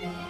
Yeah.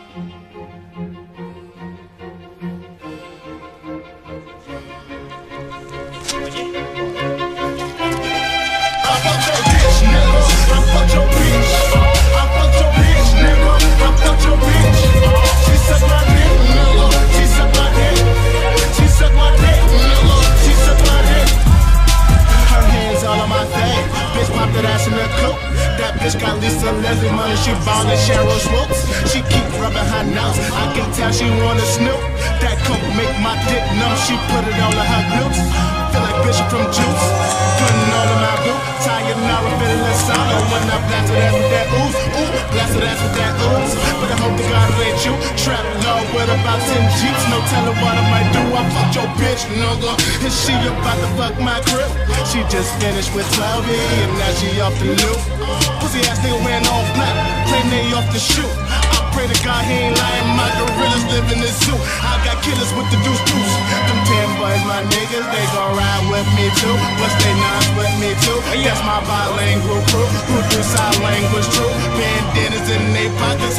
Leslie money, she ballin' Sheryl Swoopes. She keep rubbing her nose. I can tell she wanna snoop. That coke make my dick numb. She put it all in her glutes. Feel like Bishop from Juice. Putting all in my boot. I'm feeling less solid. When I blast it ass with that ooze. Ooh, it ass with that ooze. But I hope to God ain't you. Trap about 10 Jeeps. No telling what I might do. I fuck your bitch, nigga. And she about to fuck my crib. She just finished with 12 and now she off the loop. Pussy ass nigga wearing all black. Play they off the shoot. I pray to God he ain't lying. My gorillas live in this zoo. I got killers with the deuce deuce. Them 10 boys, my niggas, they gon' ride with me too. What's they nines with me too? That's my bilingual crew. Who do sign language true? Bandanas in they pockets.